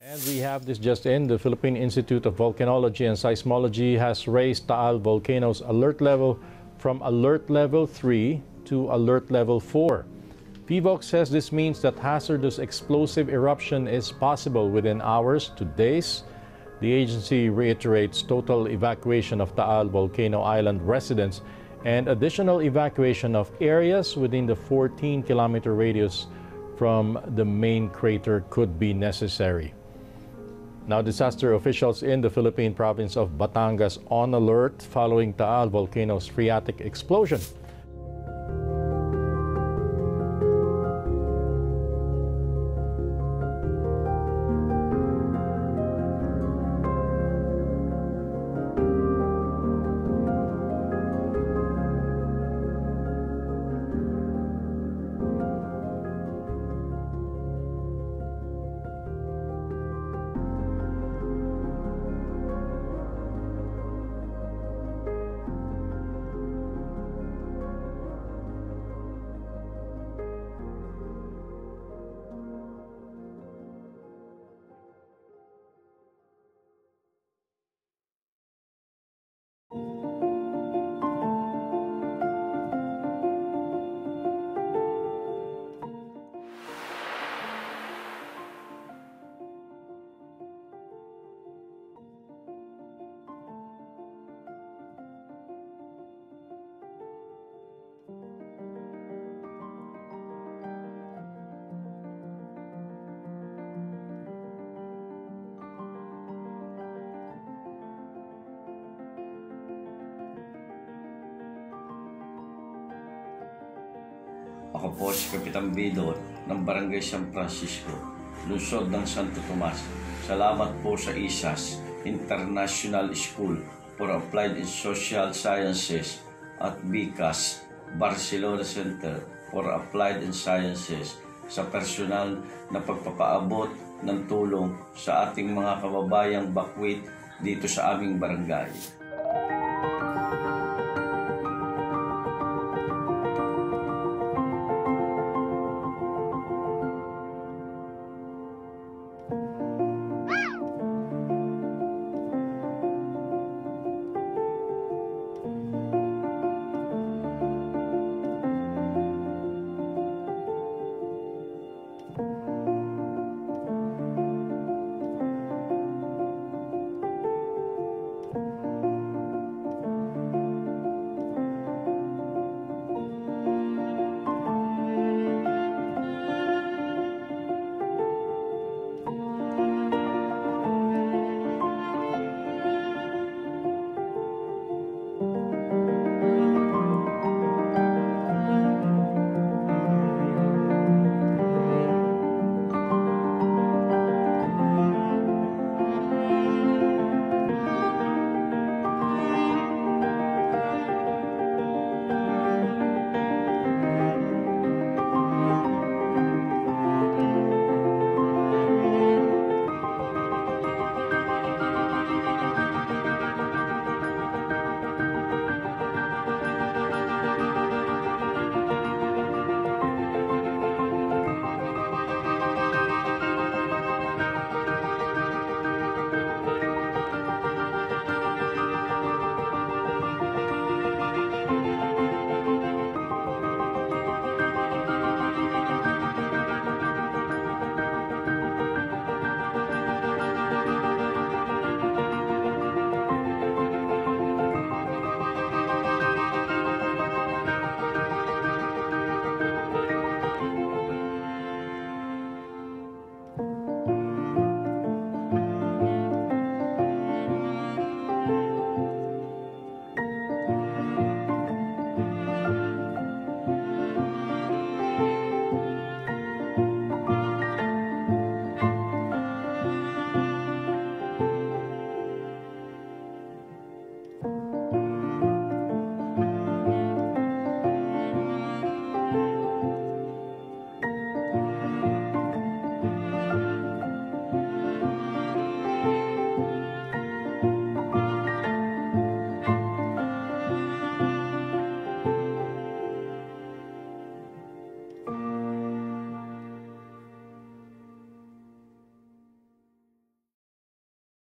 And we have this just in. The Philippine Institute of Volcanology and Seismology has raised Taal volcano's alert level from alert level 3 to alert level 4. PHIVOLCS says this means that hazardous explosive eruption is possible within hours to days. The agency reiterates total evacuation of Taal Volcano Island residents and additional evacuation of areas within the 14 kilometer radius from the main crater could be necessary. Now, disaster officials in the Philippine province of Batangas on alert following Taal volcano's phreatic explosion. Ako po si Kapitan Bidon ng Barangay San Francisco, lungsod ng Santo Tomas. Salamat po sa ISAS, International School for Applied and Social Sciences at BICAS, Barcelona Center for Applied and Sciences sa personal na pagpapaabot ng tulong sa ating mga kababayang bakwit dito sa aming barangay. Bye.